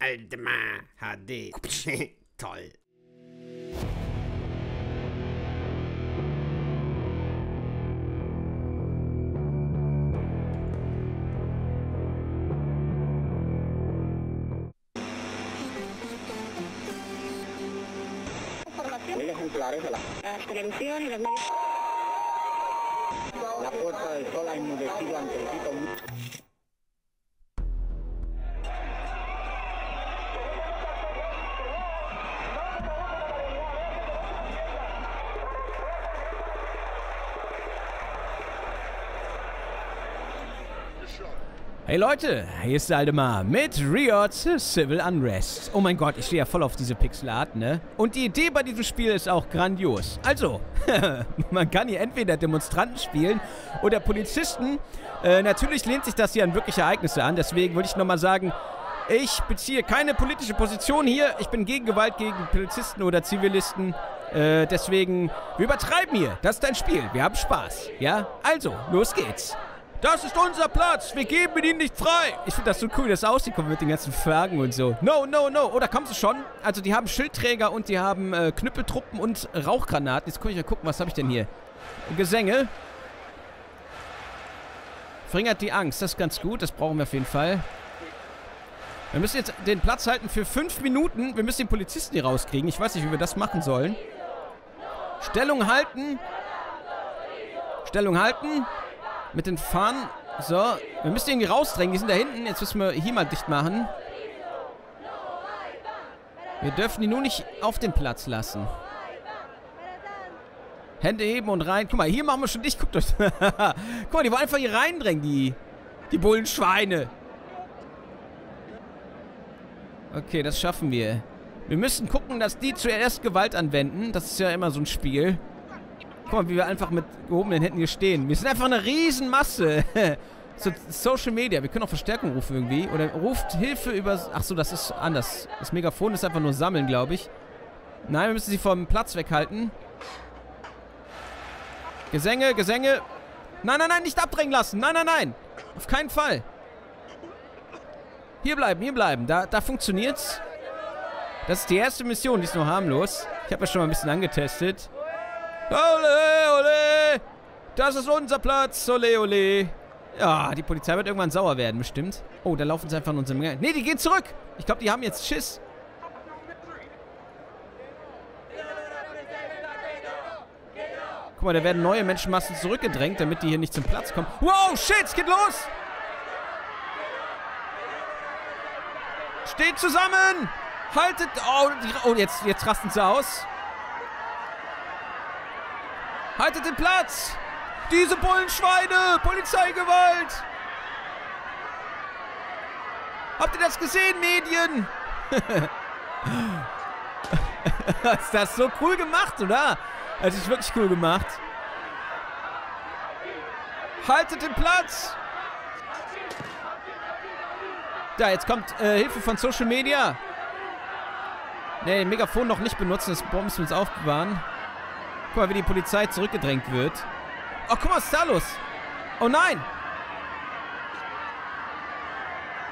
Aldemar HD. Toll. Las televisiones y los medios... La Puerta del Sol ha Hey Leute, hier ist der Aldemar mit Riot Civil Unrest. Oh mein Gott, ich stehe ja voll auf diese Pixelart, ne? Und die Idee bei diesem Spiel ist auch grandios. Also, man kann hier entweder Demonstranten spielen oder Polizisten. Äh, natürlich lehnt sich das hier an wirkliche Ereignisse an, deswegen würde ich nochmal sagen, ich beziehe keine politische Position hier. Ich bin gegen Gewalt gegen Polizisten oder Zivilisten. Äh, deswegen, wir übertreiben hier. Das ist ein Spiel. Wir haben Spaß. Ja? Also, los geht's. Das ist unser Platz. Wir geben ihn nicht frei. Ich finde das so cool, das aussieht mit den ganzen Flaggen und so. No, no, no. Oh, da kommen sie schon. Also die haben Schildträger und die haben äh, Knüppeltruppen und Rauchgranaten. Jetzt gucke ich mal gucken, was habe ich denn hier? Gesänge. Verringert die Angst. Das ist ganz gut. Das brauchen wir auf jeden Fall. Wir müssen jetzt den Platz halten für fünf Minuten. Wir müssen den Polizisten hier rauskriegen. Ich weiß nicht, wie wir das machen sollen. Stellung halten. Stellung halten. Mit den Fahnen. So. Wir müssen irgendwie rausdrängen. Die sind da hinten. Jetzt müssen wir hier mal dicht machen. Wir dürfen die nur nicht auf den Platz lassen. Hände heben und rein. Guck mal, hier machen wir schon dicht. Guckt euch. Guck mal, die wollen einfach hier reindrängen, die, die Bullenschweine. Okay, das schaffen wir. Wir müssen gucken, dass die zuerst Gewalt anwenden. Das ist ja immer so ein Spiel. Guck mal, wie wir einfach mit gehobenen Händen hier stehen. Wir sind einfach eine Riesenmasse. so, Social Media. Wir können auch Verstärkung rufen irgendwie. Oder ruft Hilfe über... Ach so, das ist anders. Das Megafon ist einfach nur sammeln, glaube ich. Nein, wir müssen sie vom Platz weghalten. Gesänge, Gesänge. Nein, nein, nein, nicht abdrängen lassen. Nein, nein, nein. Auf keinen Fall. Hier bleiben, hier bleiben. Da, da funktioniert's. Das ist die erste Mission, die ist nur harmlos. Ich habe ja schon mal ein bisschen angetestet. Ole, ole! Das ist unser Platz, ole, ole. Ja, die Polizei wird irgendwann sauer werden, bestimmt. Oh, da laufen sie einfach in unserem. Nee, die gehen zurück. Ich glaube, die haben jetzt Schiss. Guck mal, da werden neue Menschenmassen zurückgedrängt, damit die hier nicht zum Platz kommen. Wow, shit, es geht los! Steht zusammen! Haltet... Oh, oh jetzt, jetzt rasten sie aus. Haltet den Platz! Diese Bullenschweine! Polizeigewalt! Habt ihr das gesehen, Medien? ist das so cool gemacht, oder? Das ist wirklich cool gemacht. Haltet den Platz! Da, jetzt kommt äh, Hilfe von Social Media. Ne, Megafon noch nicht benutzen, das wir uns aufbewahren. Guck mal, wie die Polizei zurückgedrängt wird. Oh, guck mal, was ist da los? Oh nein!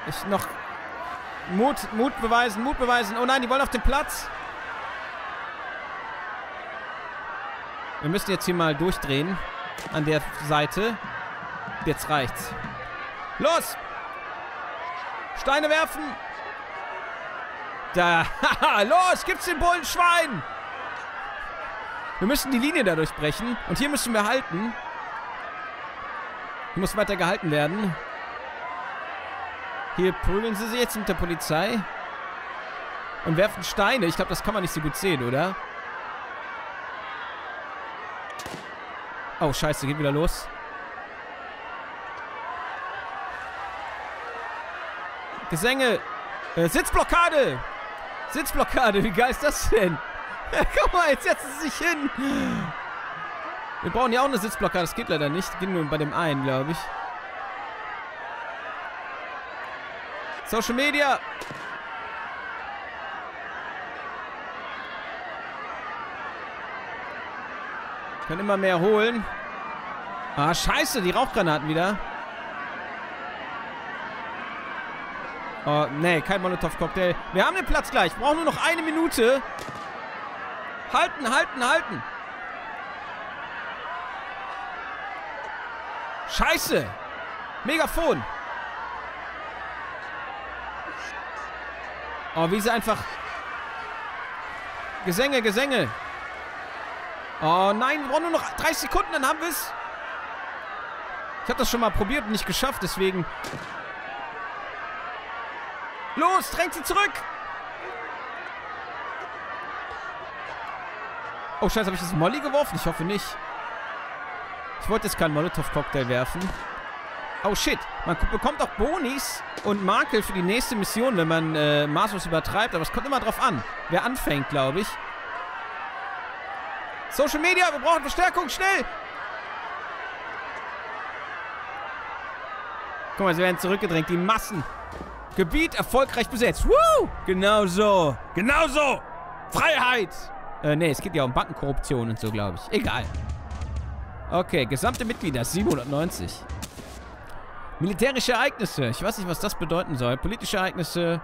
Ich noch... Mut, Mut beweisen, Mut beweisen. Oh nein, die wollen auf den Platz. Wir müssen jetzt hier mal durchdrehen. An der Seite. Jetzt reicht's. Los! Steine werfen! Da! Los! Gibt's den Bullenschwein! Wir müssen die Linie dadurch brechen. Und hier müssen wir halten. Hier muss weiter gehalten werden. Hier prügeln sie sich jetzt mit der Polizei. Und werfen Steine. Ich glaube, das kann man nicht so gut sehen, oder? Oh, scheiße. Geht wieder los. Gesänge. Äh, Sitzblockade. Sitzblockade. Wie geil ist das denn? Guck mal, jetzt setzen sie sich hin. Wir brauchen ja auch eine Sitzblockade. Das geht leider nicht. Geht nur bei dem einen, glaube ich. Social Media. Können immer mehr holen. Ah, scheiße, die Rauchgranaten wieder. Oh, nee, kein Molotow-Cocktail. Wir haben den Platz gleich. Brauchen nur noch eine Minute. Halten, halten, halten. Scheiße. Megafon. Oh, wie sie einfach... Gesänge, Gesänge. Oh nein, wir brauchen nur noch 30 Sekunden, dann haben wir es. Ich habe das schon mal probiert und nicht geschafft, deswegen... Los, drängt sie zurück! Oh, scheiße, habe ich das Molly geworfen? Ich hoffe nicht. Ich wollte jetzt keinen Molotow-Cocktail werfen. Oh, shit. Man bekommt auch Bonis und Makel für die nächste Mission, wenn man äh, maßlos übertreibt. Aber es kommt immer drauf an. Wer anfängt, glaube ich. Social Media, wir brauchen Verstärkung, schnell! Guck mal, sie werden zurückgedrängt, die Massen. Gebiet erfolgreich besetzt. Woo! Genau so. Genau so. Freiheit. Äh, nee, es geht ja um Bankenkorruption und so, glaube ich. Egal. Okay, gesamte Mitglieder 790. Militärische Ereignisse. Ich weiß nicht, was das bedeuten soll. Politische Ereignisse.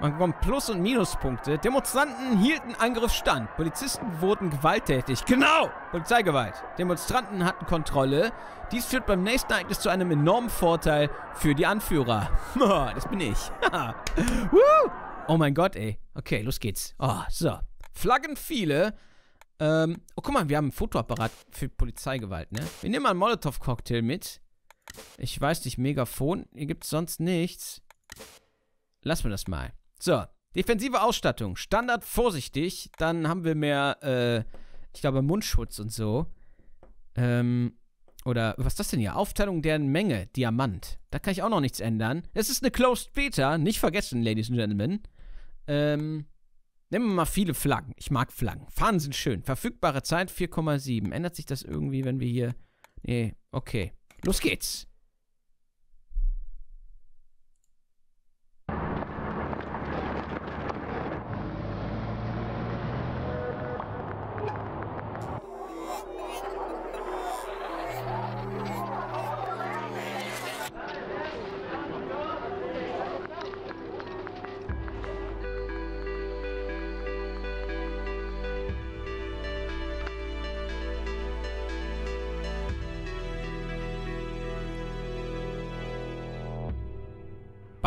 Man bekommt Plus- und Minuspunkte. Demonstranten hielten Angriff stand. Polizisten wurden gewalttätig. Genau! Polizeigewalt. Demonstranten hatten Kontrolle. Dies führt beim nächsten Ereignis zu einem enormen Vorteil für die Anführer. das bin ich. oh mein Gott, ey. Okay, los geht's. Oh, so. Flaggen viele. Ähm, oh, guck mal, wir haben einen Fotoapparat für Polizeigewalt, ne? Wir nehmen mal einen Molotow-Cocktail mit. Ich weiß nicht, Megafon. Hier gibt's sonst nichts. Lassen wir das mal. So, defensive Ausstattung. Standard vorsichtig. Dann haben wir mehr, äh, ich glaube, Mundschutz und so. Ähm, oder, was ist das denn hier? Aufteilung der Menge. Diamant. Da kann ich auch noch nichts ändern. Es ist eine Closed Beta. Nicht vergessen, Ladies and Gentlemen. Ähm, nehmen wir mal viele Flaggen. Ich mag Flaggen. Fahnen sind schön. Verfügbare Zeit 4,7. Ändert sich das irgendwie, wenn wir hier... Nee, okay. Los geht's.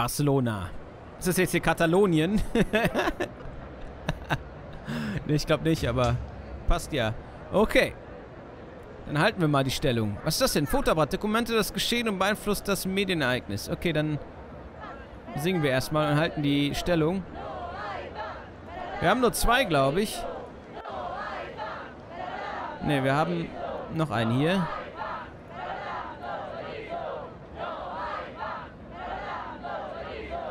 Barcelona. Ist das jetzt hier Katalonien? nee, ich glaube nicht, aber passt ja. Okay. Dann halten wir mal die Stellung. Was ist das denn? Fotoapparat. Dokumente das Geschehen und beeinflusst das Medienereignis. Okay, dann singen wir erstmal und halten die Stellung. Wir haben nur zwei, glaube ich. Ne, wir haben noch einen hier.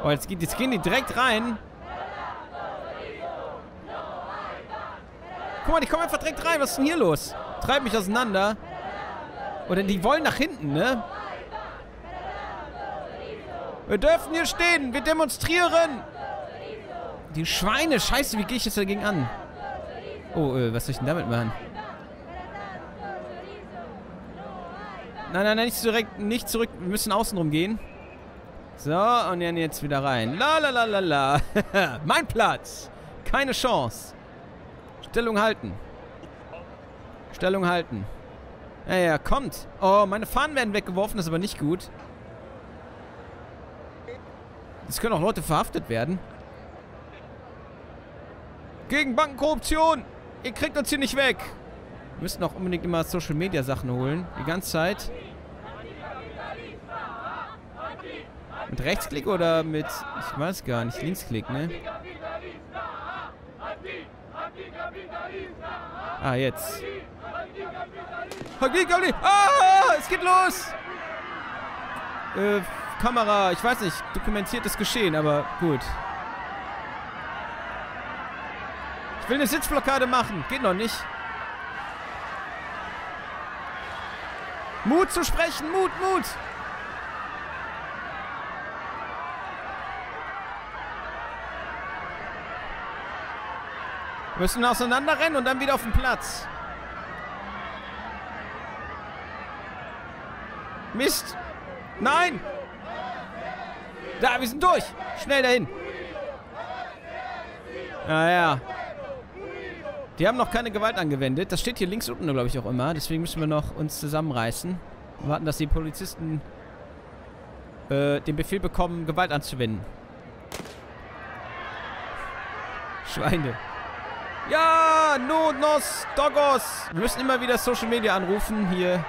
Oh, jetzt, geht, jetzt gehen die direkt rein. Guck mal, die kommen einfach direkt rein. Was ist denn hier los? Treib mich auseinander. Oder die wollen nach hinten, ne? Wir dürfen hier stehen. Wir demonstrieren. Die Schweine. Scheiße, wie gehe ich jetzt dagegen an? Oh, äh, was soll ich denn damit machen? Nein, nein, nein, nicht direkt, nicht zurück. Wir müssen außenrum gehen. So, und dann jetzt wieder rein. La la la la la. mein Platz. Keine Chance. Stellung halten. Stellung halten. Ja, ja, kommt. Oh, meine Fahnen werden weggeworfen, das ist aber nicht gut. Es können auch Leute verhaftet werden. Gegen Bankenkorruption. Ihr kriegt uns hier nicht weg. Wir müssen auch unbedingt immer Social Media Sachen holen. Die ganze Zeit. Mit Rechtsklick oder mit, ich weiß gar nicht, Linksklick, ne? Ah, jetzt. Ah, es geht los! Äh, Kamera, ich weiß nicht, dokumentiertes Geschehen, aber gut. Ich will eine Sitzblockade machen, geht noch nicht. Mut zu sprechen, Mut, Mut! Müssen auseinanderrennen und dann wieder auf den Platz. Mist. Nein. Da, wir sind durch. Schnell dahin. Naja. Die haben noch keine Gewalt angewendet. Das steht hier links unten, glaube ich, auch immer. Deswegen müssen wir noch uns zusammenreißen. Warten, dass die Polizisten äh, den Befehl bekommen, Gewalt anzuwenden. Schweine. Ja, no, dogos. Wir müssen immer wieder Social Media anrufen. Hier.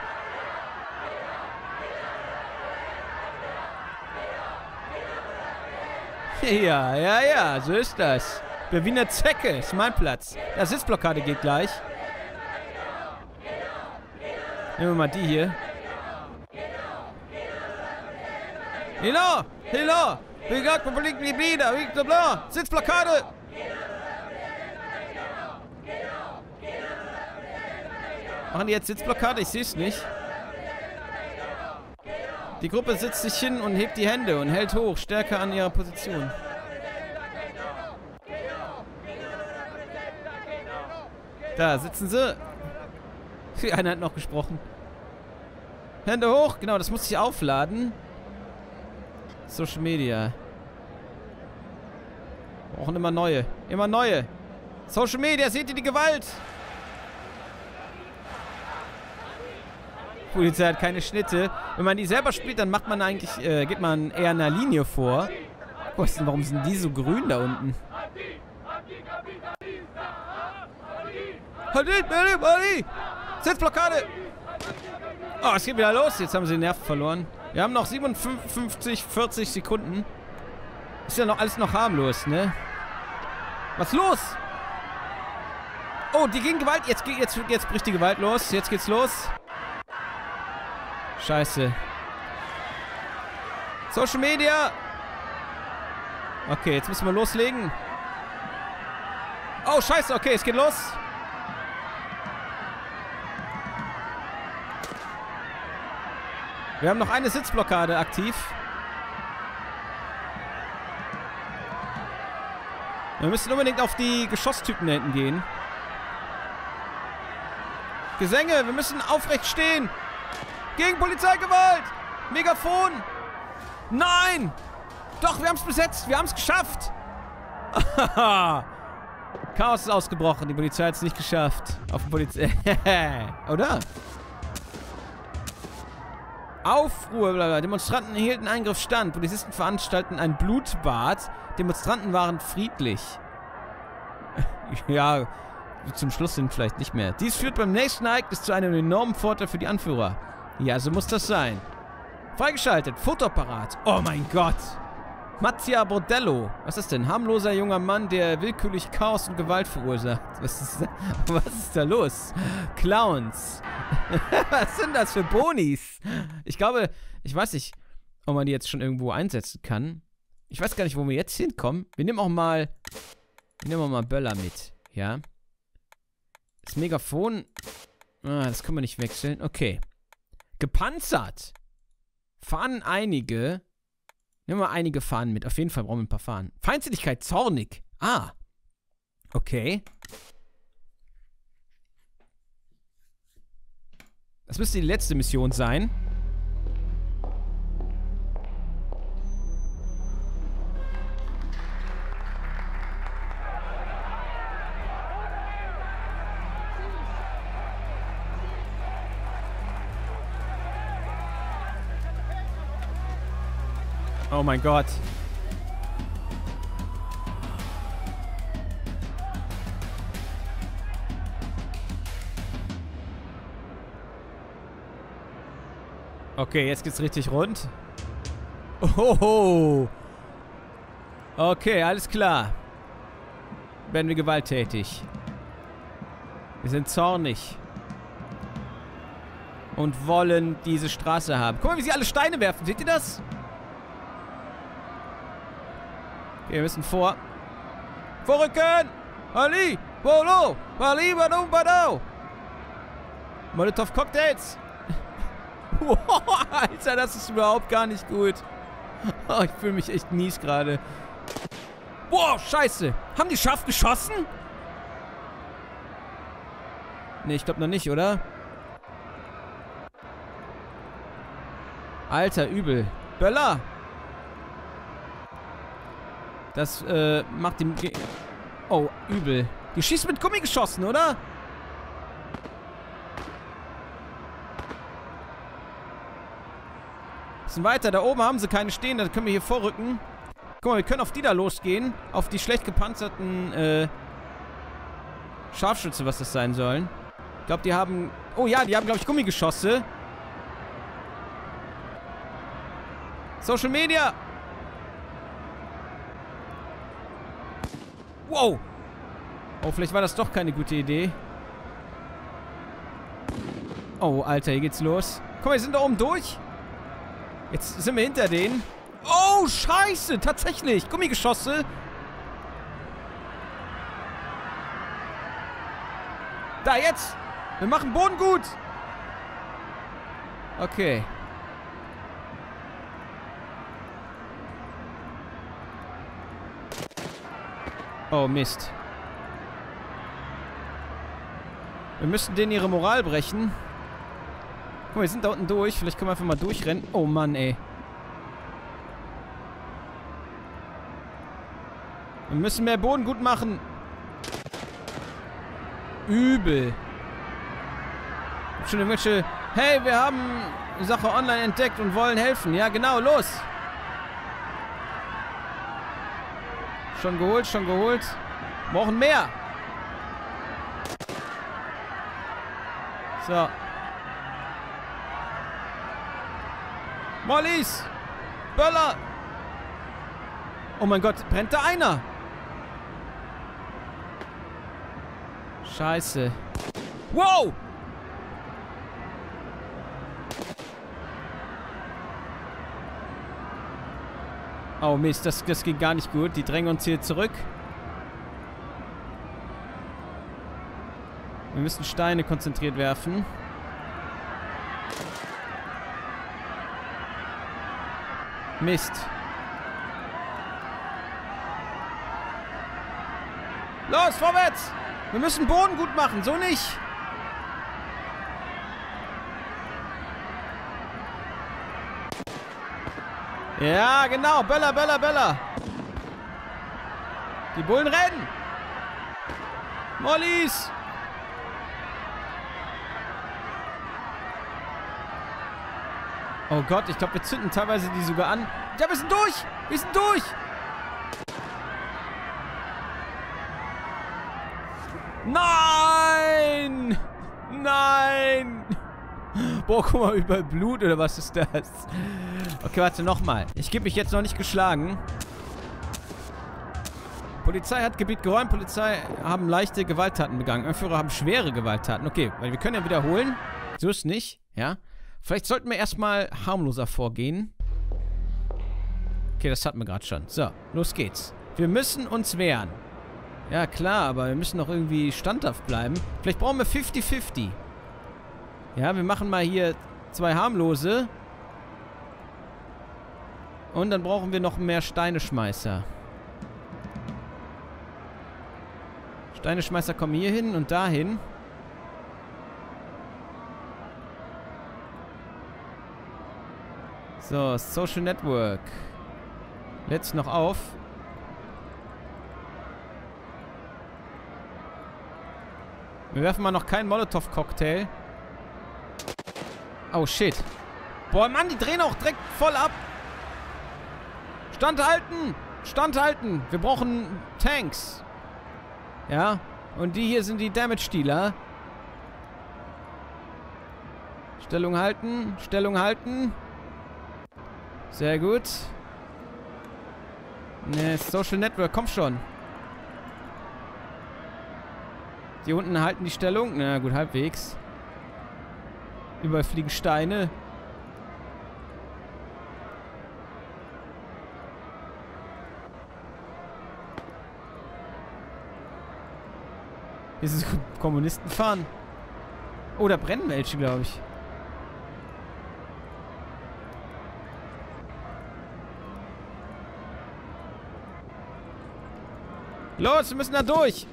Ja, ja, ja, so ist das. Berliner Zecke ist mein Platz. Der Sitzblockade geht gleich. Nehmen wir mal die hier. Brigade Republik Librida! Victor Blanc! Sitzblockade! Machen die jetzt Sitzblockade? Ich sehe es nicht. Die Gruppe sitzt sich hin und hebt die Hände und hält hoch, stärker an ihrer Position. Da sitzen sie. Die eine hat noch gesprochen. Hände hoch. Genau, das muss ich aufladen. Social Media. Brauchen immer neue. Immer neue. Social Media, seht ihr die Gewalt? Polizei hat keine Schnitte. Wenn man die selber spielt, dann macht man eigentlich, äh, geht man eher einer Linie vor. Was denn, warum sind die so grün da unten? Hadid, Berlin, Berlin! Sitzblockade! Oh, es geht wieder los. Jetzt haben sie den Nerv verloren. Wir haben noch 57, 40 Sekunden. Ist ja noch alles noch harmlos, ne? Was ist los? Oh, die gegen Gewalt. Jetzt, jetzt, jetzt bricht die Gewalt los. Jetzt geht's los. Scheiße. Social Media. Okay, jetzt müssen wir loslegen. Oh, scheiße. Okay, es geht los. Wir haben noch eine Sitzblockade aktiv. Wir müssen unbedingt auf die Geschosstypen da hinten gehen. Gesänge, wir müssen aufrecht stehen. Gegen Polizeigewalt! Megafon! Nein! Doch, wir haben es besetzt. Wir haben es geschafft. Chaos ist ausgebrochen. Die Polizei hat es nicht geschafft. Auf dem Polizei. Oder? Aufruhr, blablabla. Demonstranten hielten Eingriff stand. Polizisten veranstalten ein Blutbad. Demonstranten waren friedlich. ja, zum Schluss sind vielleicht nicht mehr. Dies führt beim nächsten Ereignis zu einem enormen Vorteil für die Anführer. Ja, so muss das sein. Freigeschaltet. Fotoapparat. Oh mein Gott. Mattia Bordello. Was ist denn? Harmloser junger Mann, der willkürlich Chaos und Gewalt verursacht. Was ist, was ist da los? Clowns. was sind das für Bonis? Ich glaube, ich weiß nicht, ob man die jetzt schon irgendwo einsetzen kann. Ich weiß gar nicht, wo wir jetzt hinkommen. Wir nehmen auch mal, wir nehmen auch mal Böller mit. Ja. Das Megafon. Ah, das können wir nicht wechseln. Okay. Gepanzert. Fahren einige. Nehmen wir einige Fahnen mit. Auf jeden Fall brauchen wir ein paar Fahnen. Feindseligkeit zornig. Ah. Okay. Das müsste die letzte Mission sein. Oh mein Gott. Okay, jetzt geht's richtig rund. Ohoho. Okay, alles klar. Werden wir gewalttätig. Wir sind zornig. Und wollen diese Straße haben. Guck mal, wie sie alle Steine werfen. Seht ihr das? Okay, wir müssen vor. Vorrücken! Ali! Polo! Ali, Badum, Badau! Molotov Cocktails! Alter, das ist überhaupt gar nicht gut. Oh, ich fühle mich echt mies gerade. Boah, scheiße. Haben die scharf geschossen? Nee, ich glaube noch nicht, oder? Alter, übel. Böller! Das äh, macht dem... Ge oh, übel. Die schießt mit Gummigeschossen, oder? Bisschen weiter. Da oben haben sie keine stehen. Da können wir hier vorrücken. Guck mal, wir können auf die da losgehen. Auf die schlecht gepanzerten, äh... Scharfschütze, was das sein sollen. Ich glaube, die haben... Oh ja, die haben, glaube ich, Gummigeschosse. Social Media. Wow. Oh, vielleicht war das doch keine gute Idee. Oh, Alter, hier geht's los. Guck mal, wir sind da oben durch. Jetzt sind wir hinter denen. Oh, scheiße, tatsächlich. Gummigeschosse. Da, jetzt. Wir machen Boden gut. Okay. Oh, Mist. Wir müssen denen ihre Moral brechen. Guck mal, wir sind da unten durch. Vielleicht können wir einfach mal durchrennen. Oh Mann, ey. Wir müssen mehr Boden gut machen. Übel. Schon irgendwelche... Hey, wir haben Sache online entdeckt und wollen helfen. Ja, genau, los. Schon geholt, schon geholt. Brauchen mehr. So. Mollys! Böller! Oh mein Gott, brennt da einer? Scheiße. Wow! Oh Mist, das, das geht gar nicht gut. Die drängen uns hier zurück. Wir müssen Steine konzentriert werfen. Mist. Los, vorwärts! Wir müssen Boden gut machen, so nicht. Ja, genau. Böller, Böller, Böller. Die Bullen rennen. Mollys. Oh Gott, ich glaube, wir zünden teilweise die sogar an. Ja, wir sind durch! Wir sind durch! Nein! Nein! Boah, guck mal, überall Blut oder was ist das? Okay, warte, nochmal. Ich gebe mich jetzt noch nicht geschlagen. Polizei hat Gebiet geräumt. Polizei haben leichte Gewalttaten begangen. Anführer haben schwere Gewalttaten. Okay, weil wir können ja wiederholen. So ist nicht, ja. Vielleicht sollten wir erstmal harmloser vorgehen. Okay, das hatten wir gerade schon. So, los geht's. Wir müssen uns wehren. Ja, klar, aber wir müssen noch irgendwie standhaft bleiben. Vielleicht brauchen wir 50-50. Ja, wir machen mal hier zwei harmlose. Und dann brauchen wir noch mehr Steineschmeißer. Steineschmeißer kommen hier hin und dahin. So, Social Network. Lädt noch auf. Wir werfen mal noch keinen Molotow-Cocktail. Oh, shit. Boah, Mann, die drehen auch direkt voll ab. Standhalten! Standhalten! Wir brauchen Tanks. Ja. Und die hier sind die Damage-Dealer. Stellung halten. Stellung halten. Sehr gut. Ne, Social Network, komm schon. Die unten halten die Stellung. Na gut, halbwegs. Überall fliegen Steine. Sind Kommunisten fahren. Oh, da brennen welche, glaube ich. Los, wir müssen da durch.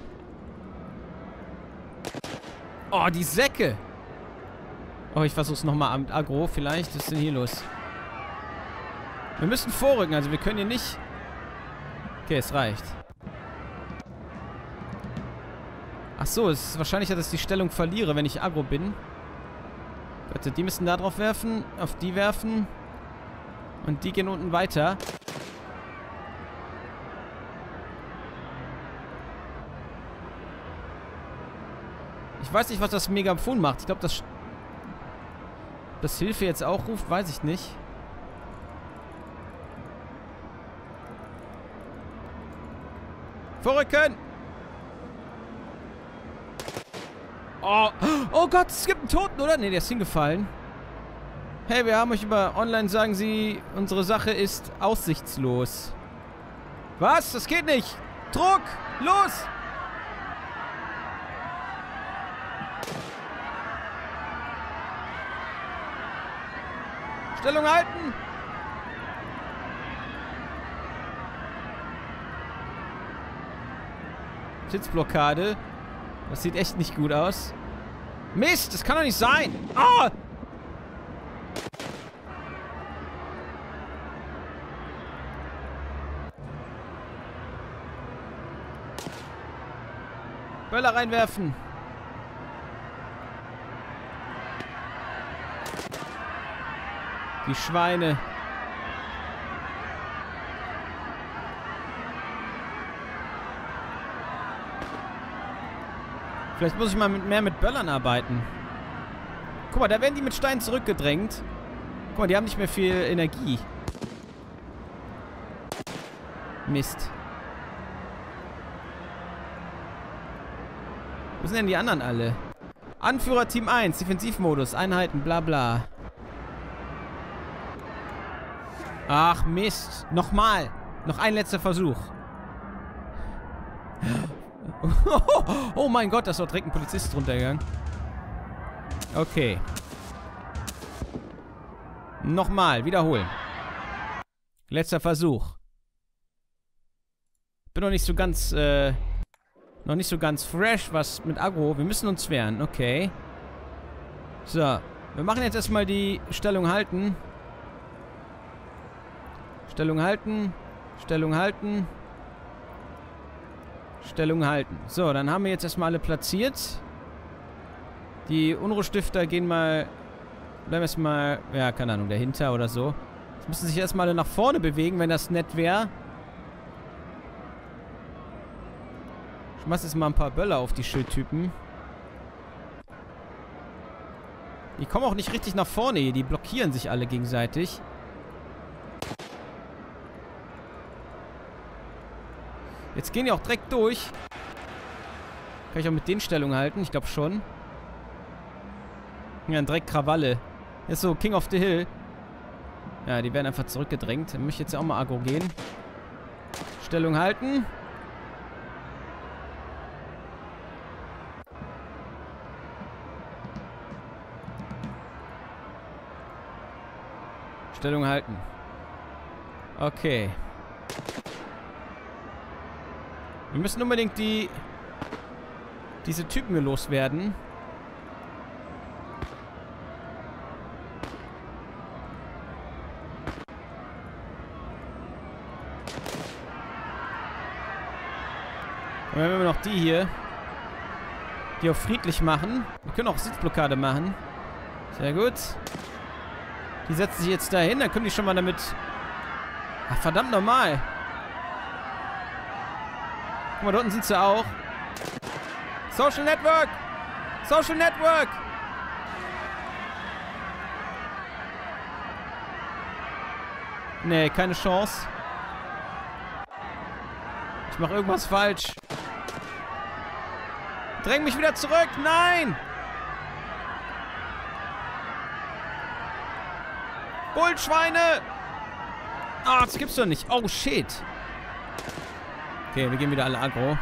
Oh, die Säcke. Oh, ich versuch's nochmal am Agro vielleicht. Was ist denn hier los? Wir müssen vorrücken, also wir können hier nicht Okay, es reicht. Ach so, es ist wahrscheinlicher, dass ich die Stellung verliere, wenn ich aggro bin. Warte, die müssen da drauf werfen, auf die werfen. Und die gehen unten weiter. Ich weiß nicht, was das Megafon macht. Ich glaube, das... Das Hilfe jetzt auch ruft, weiß ich nicht. Vorrücken! Oh. oh Gott, es gibt einen Toten, oder? Ne, der ist hingefallen. Hey, wir haben euch über online, sagen sie, unsere Sache ist aussichtslos. Was? Das geht nicht. Druck! Los! Stellung halten! Sitzblockade. Das sieht echt nicht gut aus. Mist, das kann doch nicht sein. Ah! Böller reinwerfen. Die Schweine. Vielleicht muss ich mal mit, mehr mit Böllern arbeiten. Guck mal, da werden die mit Steinen zurückgedrängt. Guck mal, die haben nicht mehr viel Energie. Mist. Wo sind denn die anderen alle? Anführer Team 1, Defensivmodus, Einheiten, bla bla. Ach Mist. Nochmal. Noch ein letzter Versuch. oh mein Gott, da ist doch direkt ein Polizist runtergegangen. Okay. Nochmal, wiederholen. Letzter Versuch. Bin noch nicht so ganz, äh, noch nicht so ganz fresh, was mit Agro. Wir müssen uns wehren, okay. So, wir machen jetzt erstmal die Stellung halten. Stellung halten. Stellung halten. Stellung halten. So, dann haben wir jetzt erstmal alle platziert. Die Unruhstifter gehen mal... Bleiben erstmal... Ja, keine Ahnung, dahinter oder so. Jetzt müssen sich erstmal alle nach vorne bewegen, wenn das nett wäre. Ich mach jetzt mal ein paar Böller auf die Schildtypen. Die kommen auch nicht richtig nach vorne hier. Die blockieren sich alle gegenseitig. Jetzt gehen die auch direkt durch. Kann ich auch mit den Stellungen halten? Ich glaube schon. Ja, direkt Krawalle. Ist so King of the Hill. Ja, die werden einfach zurückgedrängt. Dann möchte ich jetzt auch mal aggro gehen. Stellung halten. Stellung halten. Okay. Wir müssen unbedingt die... Diese Typen hier loswerden. Und dann haben wir noch die hier. Die auch friedlich machen. Wir können auch Sitzblockade machen. Sehr gut. Die setzen sich jetzt dahin. Dann können die schon mal damit... Ach, verdammt normal. Guck mal, da unten sind sie auch. Social Network! Social Network! Nee, keine Chance. Ich mache irgendwas falsch. Dräng mich wieder zurück! Nein! Bullschweine! Ah, das gibt's doch nicht. Oh, shit. Okay, wir gehen wieder alle aggro.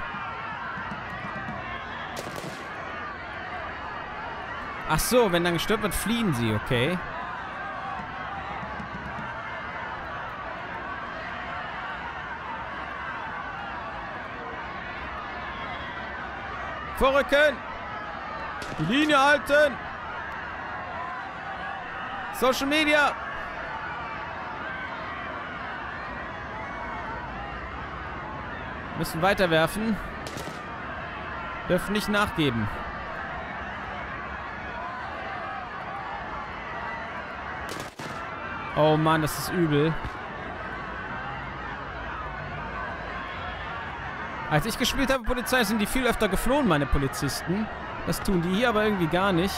Ach so, wenn dann gestört wird, fliehen sie, okay. Vorrücken! Die Linie halten! Social Media! Müssen weiterwerfen. Dürfen nicht nachgeben. Oh Mann, das ist übel. Als ich gespielt habe Polizei, sind die viel öfter geflohen, meine Polizisten. Das tun die hier aber irgendwie gar nicht.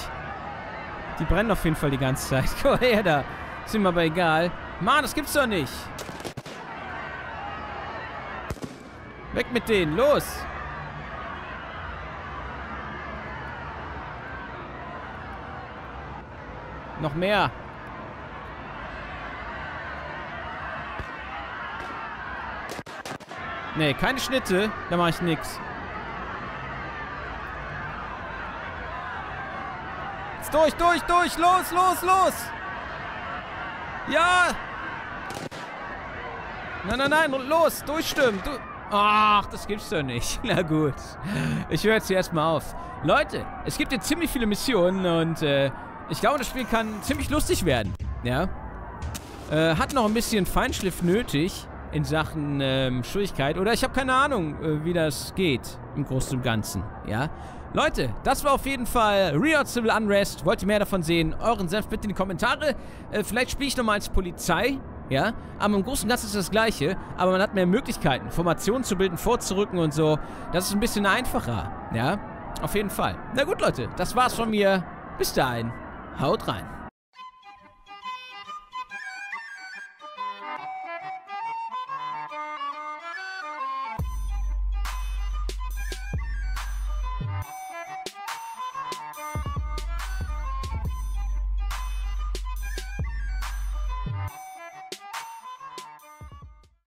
Die brennen auf jeden Fall die ganze Zeit. Guck her da. Ist ihm aber egal. Mann, das gibt's doch nicht. Weg mit denen, los! Noch mehr. Nee, keine Schnitte. Da mache ich nix. Jetzt durch, durch, durch. Los, los, los. Ja. Nein, nein, nein. Los, durchstimmen. Du Ach, das gibt's doch nicht. Na gut. Ich höre jetzt hier erstmal auf. Leute, es gibt hier ziemlich viele Missionen und äh, ich glaube, das Spiel kann ziemlich lustig werden. Ja. Äh, hat noch ein bisschen Feinschliff nötig in Sachen ähm, Schwierigkeit. Oder ich habe keine Ahnung, äh, wie das geht im Großen und Ganzen. Ja. Leute, das war auf jeden Fall Riot Civil Unrest. Wollt ihr mehr davon sehen? Euren Senf bitte in die Kommentare. Äh, vielleicht spiele ich nochmal als Polizei ja. Aber im Großen und Ganzen ist das Gleiche, aber man hat mehr Möglichkeiten, Formationen zu bilden, vorzurücken und so. Das ist ein bisschen einfacher, ja. Auf jeden Fall. Na gut, Leute, das war's von mir. Bis dahin, haut rein.